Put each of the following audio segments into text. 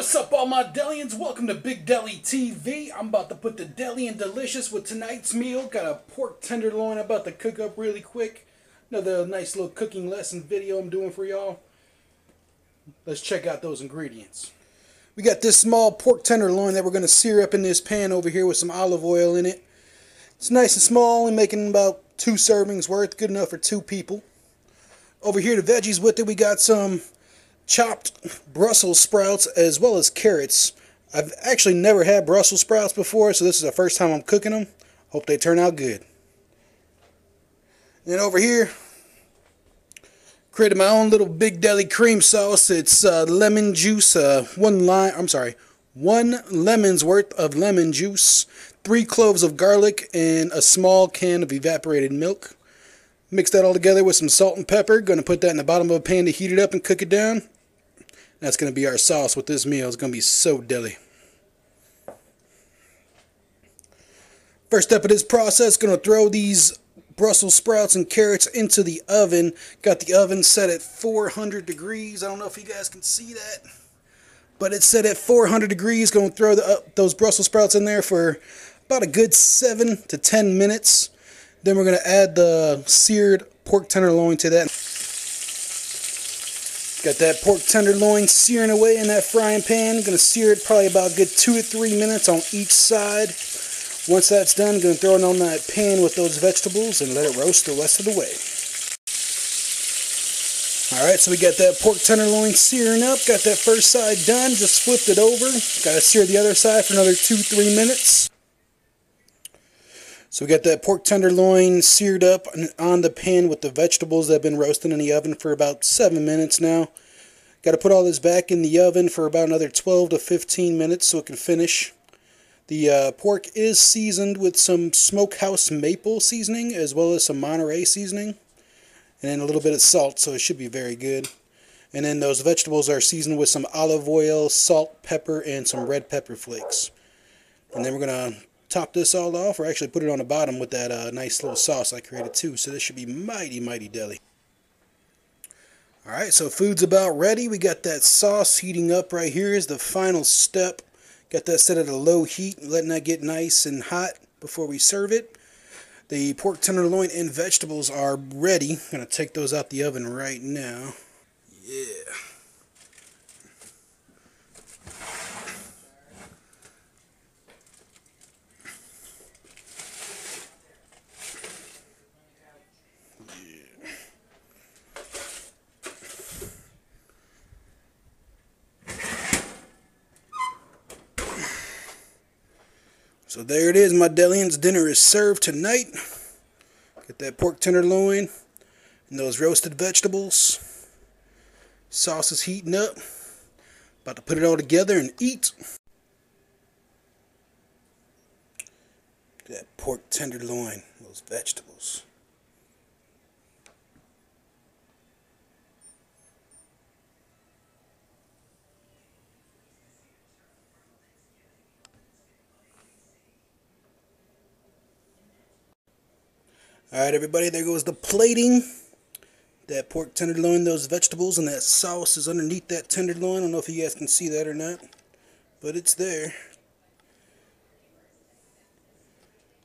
my Delians, welcome to Big Deli TV. I'm about to put the deli in delicious with tonight's meal. Got a pork tenderloin I'm about to cook up really quick. Another nice little cooking lesson video I'm doing for y'all. Let's check out those ingredients. We got this small pork tenderloin that we're going to sear up in this pan over here with some olive oil in it. It's nice and small and making about two servings worth, good enough for two people. Over here, the veggies with it, we got some chopped Brussels sprouts as well as carrots. I've actually never had Brussels sprouts before, so this is the first time I'm cooking them. Hope they turn out good. And over here, created my own little Big Deli cream sauce. It's uh, lemon juice, uh, one lime, I'm sorry, one lemon's worth of lemon juice, three cloves of garlic, and a small can of evaporated milk. Mix that all together with some salt and pepper. Going to put that in the bottom of a pan to heat it up and cook it down. That's going to be our sauce with this meal. It's going to be so deli. First step of this process, going to throw these Brussels sprouts and carrots into the oven. Got the oven set at 400 degrees. I don't know if you guys can see that. But it's set at 400 degrees. Going to throw the, uh, those Brussels sprouts in there for about a good 7 to 10 minutes. Then we're going to add the seared pork tenderloin to that. Got that pork tenderloin searing away in that frying pan. To sear it probably about good two to three minutes on each side. Once that's done, going to throw it on that pan with those vegetables and let it roast the rest of the way. Alright, so we got that pork tenderloin searing up. Got that first side done. Just flipped it over. Got to sear the other side for another two, three minutes. So we got that pork tenderloin seared up on the pan with the vegetables that have been roasting in the oven for about 7 minutes now. Got to put all this back in the oven for about another 12 to 15 minutes so it can finish. The uh, pork is seasoned with some smokehouse maple seasoning as well as some Monterey seasoning. And then a little bit of salt so it should be very good. And then those vegetables are seasoned with some olive oil, salt, pepper, and some red pepper flakes. And then we're going to top this all off, or actually put it on the bottom with that uh, nice little sauce I created too. So this should be mighty, mighty deli. Alright, so food's about ready. We got that sauce heating up right here is the final step. Got that set at a low heat, letting that get nice and hot before we serve it. The pork tenderloin and vegetables are ready. I'm going to take those out the oven right now. So there it is, my Delians. Dinner is served tonight. Get that pork tenderloin and those roasted vegetables. Sauce is heating up. About to put it all together and eat. That pork tenderloin, those vegetables. Alright everybody, there goes the plating. That pork tenderloin, those vegetables, and that sauce is underneath that tenderloin. I don't know if you guys can see that or not, but it's there.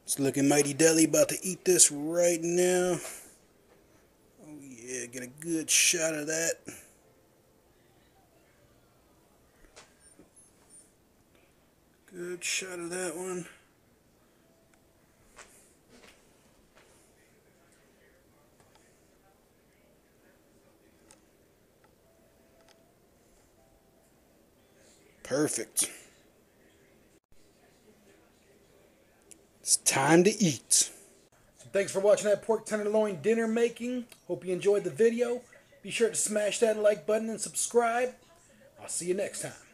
It's looking mighty deli. About to eat this right now. Oh yeah, get a good shot of that. Good shot of that one. Perfect. It's time to eat. Thanks for watching that pork tenderloin dinner making. Hope you enjoyed the video. Be sure to smash that like button and subscribe. I'll see you next time.